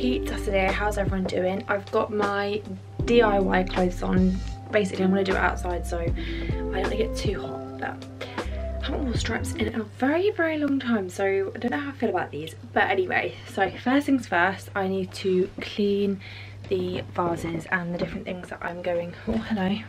happy Saturday. How's everyone doing? I've got my DIY clothes on. Basically, I'm to do it outside so I don't get too hot. But I haven't worn stripes in a very, very long time. So I don't know how I feel about these. But anyway, so first things first, I need to clean the vases and the different things that I'm going... Oh, hello.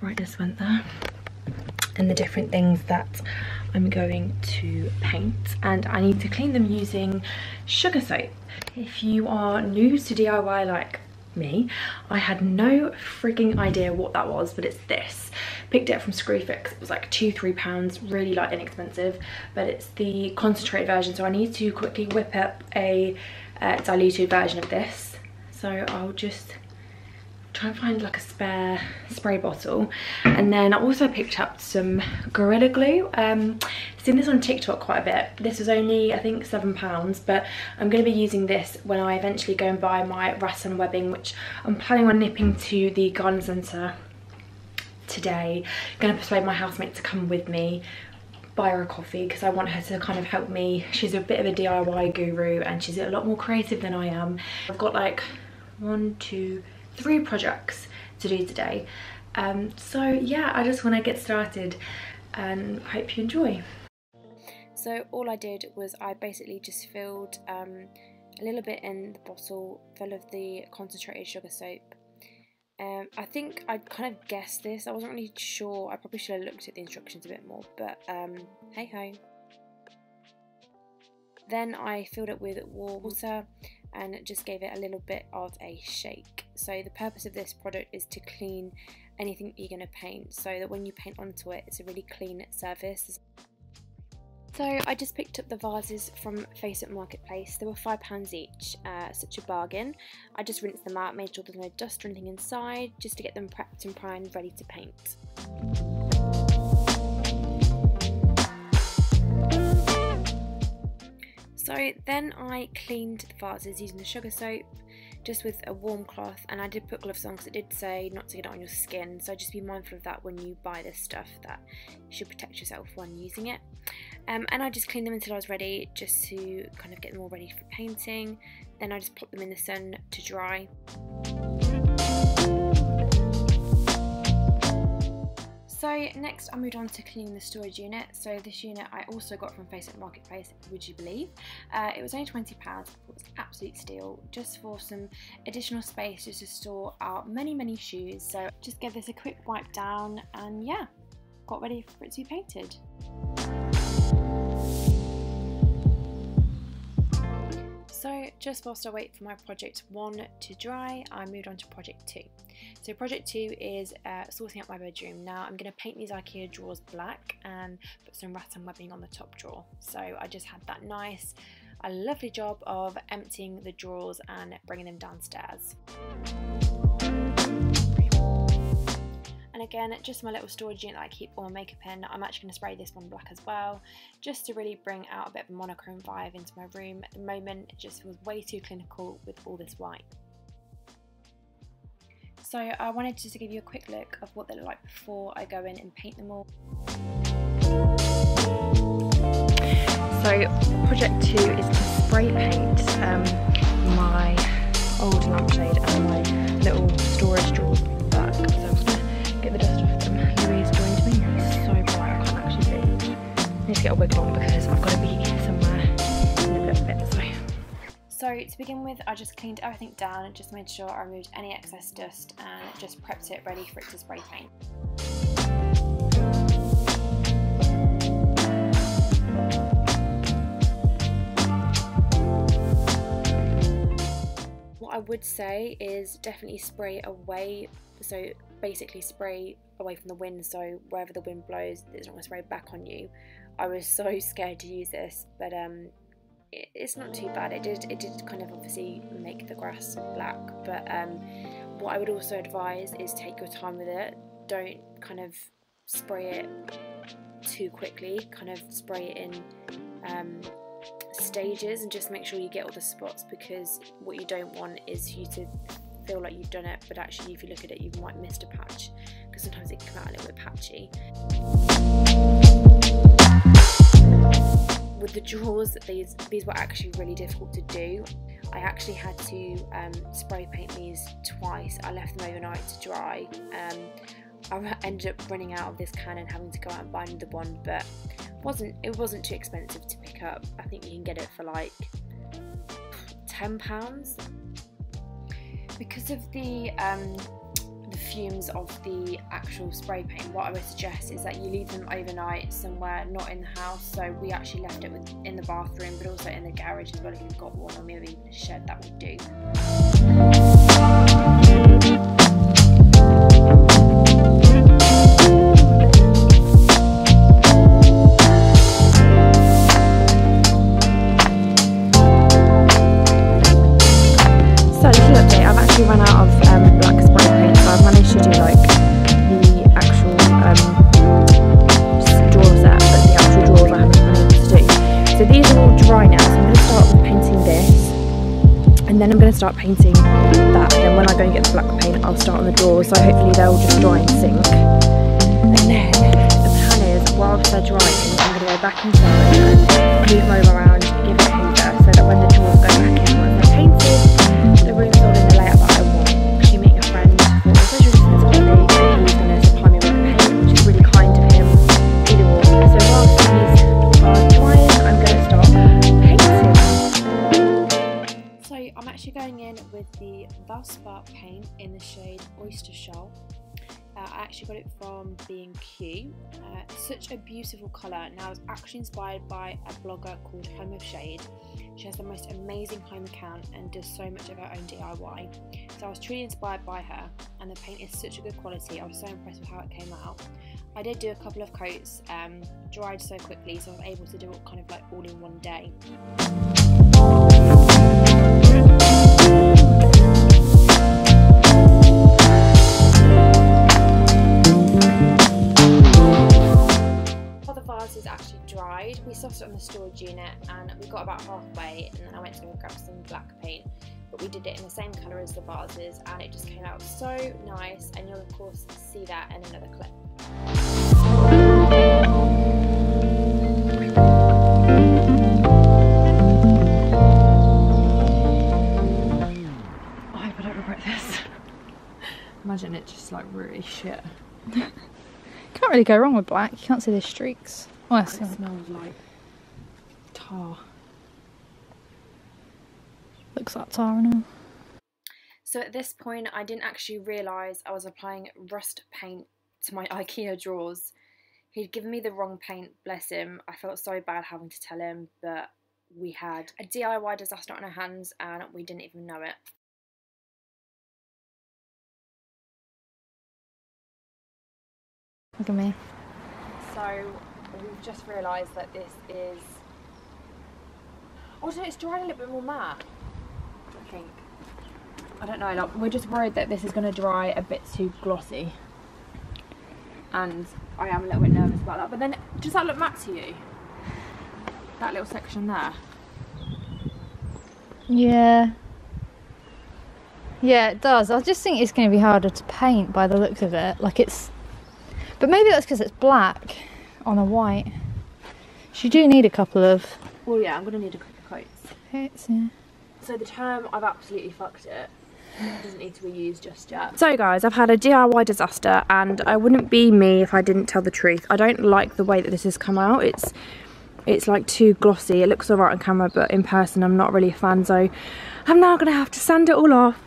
Right, just went there and the different things that I'm going to paint and I need to clean them using sugar soap. If you are new to DIY like me, I had no freaking idea what that was, but it's this. Picked it from Screwfix, it was like two, three pounds, really like inexpensive, but it's the concentrate version. So I need to quickly whip up a uh, diluted version of this. So I'll just try and find like a spare spray bottle. And then I also picked up some Gorilla Glue. Um seen this on TikTok quite a bit. This was only I think seven pounds but I'm going to be using this when I eventually go and buy my rattan webbing which I'm planning on nipping to the garden centre today. Going to persuade my housemate to come with me buy her a coffee because I want her to kind of help me. She's a bit of a DIY guru and she's a lot more creative than I am. I've got like one two three projects to do today. Um, so yeah, I just want to get started and hope you enjoy. So all I did was I basically just filled um, a little bit in the bottle full of the concentrated sugar soap. Um, I think I kind of guessed this. I wasn't really sure. I probably should have looked at the instructions a bit more, but um, hey ho. Then I filled it with water and just gave it a little bit of a shake. So the purpose of this product is to clean anything you're going to paint so that when you paint onto it it's a really clean surface. So I just picked up the vases from Facebook Marketplace. They were £5 each, uh, such a bargain. I just rinsed them out, made sure there's no dust or anything inside, just to get them prepped and primed, ready to paint. So then I cleaned the vases using the sugar soap just with a warm cloth and I did put gloves on because it did say not to get it on your skin. So just be mindful of that when you buy this stuff that you should protect yourself when using it. Um, and I just cleaned them until I was ready just to kind of get them all ready for painting. Then I just put them in the sun to dry So next I moved on to cleaning the storage unit. So this unit I also got from Facebook Marketplace, would you believe? Uh, it was only £20, it was absolute steal, just for some additional space just to store our many, many shoes. So just give this a quick wipe down and yeah, got ready for it to be painted. Just whilst I wait for my project one to dry, I moved on to project two. So project two is uh, sorting out my bedroom. Now I'm going to paint these IKEA drawers black and put some rattan webbing on the top drawer. So I just had that nice, a lovely job of emptying the drawers and bringing them downstairs. Again, just my little storage unit that I keep all my makeup in. I'm actually going to spray this one black as well, just to really bring out a bit of a monochrome vibe into my room. At the moment, it just feels way too clinical with all this white. So I wanted just to give you a quick look of what they look like before I go in and paint them all. So project two is to spray paint um, my old lampshade and my little to begin with, I just cleaned everything down and just made sure I removed any excess dust and just prepped it ready for it to spray paint. What I would say is definitely spray away so basically spray away from the wind so wherever the wind blows it's not going to spray back on you I was so scared to use this but um it's not too bad. It did it did kind of obviously make the grass black but um what I would also advise is take your time with it. Don't kind of spray it too quickly. Kind of spray it in um, stages and just make sure you get all the spots because what you don't want is you to feel like you've done it, but actually, if you look at it, you might miss a patch because sometimes it can come out a little bit patchy. With the drawers, these these were actually really difficult to do. I actually had to um, spray paint these twice. I left them overnight to dry. Um, I ended up running out of this can and having to go out and buy another one, but wasn't it wasn't too expensive to pick up. I think you can get it for like ten pounds. Because of the um, fumes of the actual spray paint, what I would suggest is that you leave them overnight somewhere not in the house. So we actually left it in the bathroom, but also in the garage as well if you've got one, or maybe a shed that would do. And then I'm going to start painting that, and then when I go and get the black paint, I'll start on the drawers, so hopefully they'll just dry and sync. And then the plan is, whilst they're drying, I'm going to go back inside and move them around, give it a hoover, so that when the with the Valspar paint in the shade Oyster Shoal. Uh, I actually got it from B&Q. Uh, such a beautiful colour. Now it's actually inspired by a blogger called Home of Shade. She has the most amazing home account and does so much of her own DIY. So I was truly inspired by her and the paint is such a good quality. I was so impressed with how it came out. I did do a couple of coats, um, dried so quickly so I was able to do it kind of like all in one day. Got about halfway and then I went to go grab some black paint but we did it in the same colour as the vases and it just came out so nice and you'll of course see that in another clip. Oh, I hope I don't regret this. Imagine it just like really shit. Can't really go wrong with black. You can't see the streaks. Oh, It that's smells like tar. Looks like tar and all. So at this point, I didn't actually realise I was applying rust paint to my IKEA drawers. He'd given me the wrong paint, bless him. I felt so bad having to tell him, but we had a DIY disaster on our hands and we didn't even know it. Look at me. So we've just realised that this is. Oh, no, it's drying a little bit more matte. I think. I don't know. Like, we're just worried that this is going to dry a bit too glossy, and I am a little bit nervous about that. But then, does that look matte to you? That little section there. Yeah. Yeah, it does. I just think it's going to be harder to paint by the looks of it. Like it's. But maybe that's because it's black on a white. So you do need a couple of Well, yeah, I'm going to need a couple of coats. hits, yeah. So the term I've absolutely fucked it. Doesn't need to be used just yet. So guys, I've had a DIY disaster and I wouldn't be me if I didn't tell the truth. I don't like the way that this has come out. It's it's like too glossy. It looks alright on camera but in person I'm not really a fan so I'm now going to have to sand it all off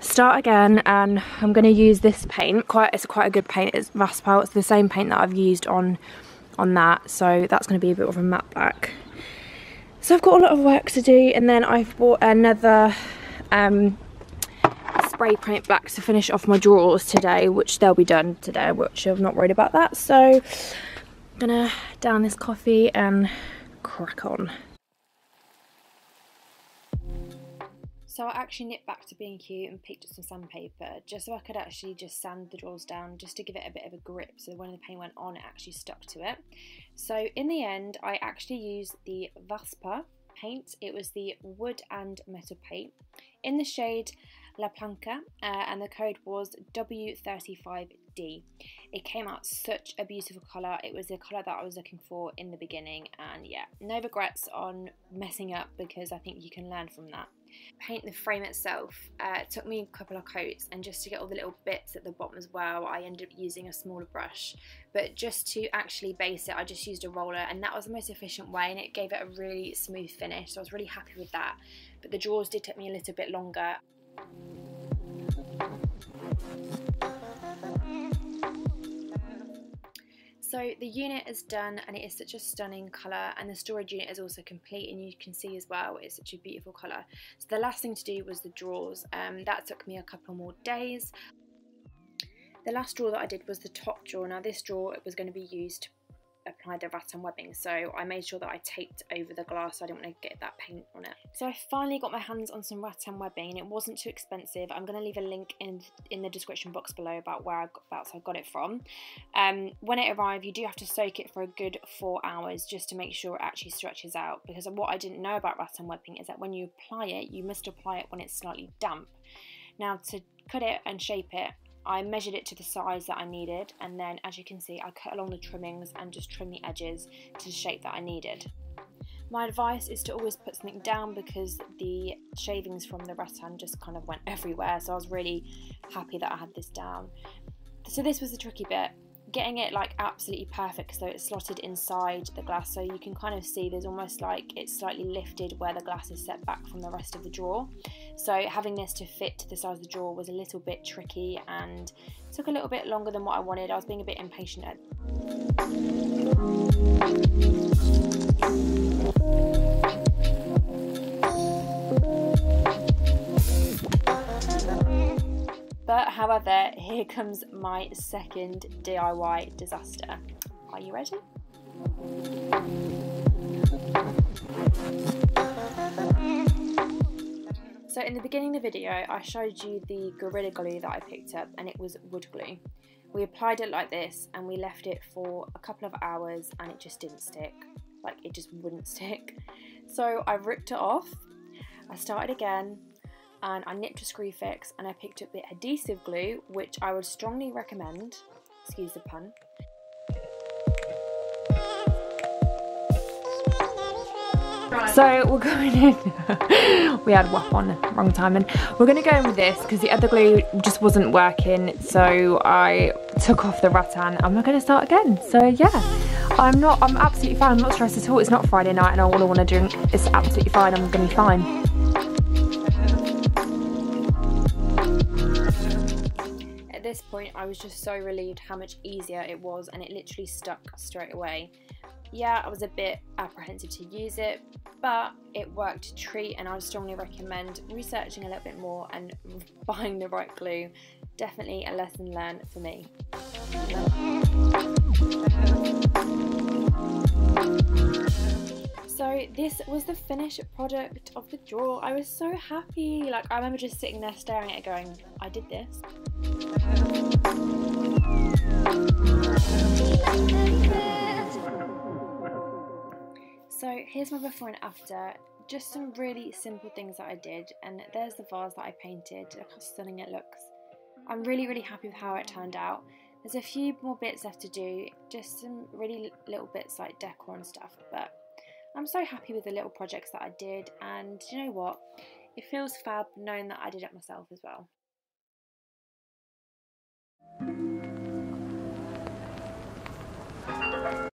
start again and I'm going to use this paint. Quite It's quite a good paint. It's Valspar. It's the same paint that I've used on on that so that's going to be a bit of a matte black. So I've got a lot of work to do and then I've bought another um, spray paint black to finish off my drawers today which they'll be done today which I'm not worried about that so I'm gonna down this coffee and crack on. So I actually nipped back to B&Q and picked up some sandpaper just so I could actually just sand the drawers down just to give it a bit of a grip so when the paint went on it actually stuck to it. So in the end I actually used the Valspar paint. It was the wood and metal paint in the shade La Plancha uh, and the code was W35D. It came out such a beautiful colour. It was the colour that I was looking for in the beginning and yeah, no regrets on messing up because I think you can learn from that. paint the frame itself, uh, it took me a couple of coats and just to get all the little bits at the bottom as well, I ended up using a smaller brush. But just to actually base it, I just used a roller and that was the most efficient way and it gave it a really smooth finish. So I was really happy with that. But the drawers did take me a little bit longer. So the unit is done and it is such a stunning colour and the storage unit is also complete and you can see as well it's such a beautiful colour. So the last thing to do was the drawers. Um, that took me a couple more days. The last drawer that I did was the top drawer. Now this drawer it was going to be used apply the rattan webbing so I made sure that I taped over the glass so I didn't want to get that paint on it. So I finally got my hands on some rattan webbing and it wasn't too expensive. I'm going to leave a link in in the description box below about where I got, I got it from. Um, when it arrived you do have to soak it for a good four hours just to make sure it actually stretches out because what I didn't know about rattan webbing is that when you apply it you must apply it when it's slightly damp. Now to cut it and shape it I measured it to the size that I needed and then as you can see I cut along the trimmings and just trim the edges to the shape that I needed. My advice is to always put something down because the shavings from the rattan just kind of went everywhere so I was really happy that I had this down. So this was the tricky bit getting it like absolutely perfect so it's slotted inside the glass so you can kind of see there's almost like it's slightly lifted where the glass is set back from the rest of the drawer so having this to fit to the size of the drawer was a little bit tricky and took a little bit longer than what I wanted I was being a bit impatient at But however, here comes my second DIY disaster. Are you ready? So in the beginning of the video, I showed you the Gorilla Glue that I picked up and it was wood glue. We applied it like this and we left it for a couple of hours and it just didn't stick. Like it just wouldn't stick. So I ripped it off, I started again, and I nipped a Screwfix and I picked up the adhesive glue, which I would strongly recommend, excuse the pun. So we're going in, we had WAP on, wrong timing. We're gonna go in with this because the other glue just wasn't working. So I took off the rattan and we're gonna start again. So yeah, I'm not, I'm absolutely fine. I'm not stressed at all. It's not Friday night and all I wanna drink is absolutely fine. I'm gonna be fine. At this point I was just so relieved how much easier it was and it literally stuck straight away. Yeah, I was a bit apprehensive to use it, but it worked a treat and I would strongly recommend researching a little bit more and buying the right glue. Definitely a lesson learned for me. So this was the finished product of the drawer. I was so happy. Like I remember just sitting there staring at it going, I did this. So here's my before and after. Just some really simple things that I did and there's the vase that I painted. Look how stunning it looks. I'm really really happy with how it turned out. There's a few more bits left to do, just some really little bits like decor and stuff, but I'm so happy with the little projects that I did and you know what? It feels fab knowing that I did it myself as well.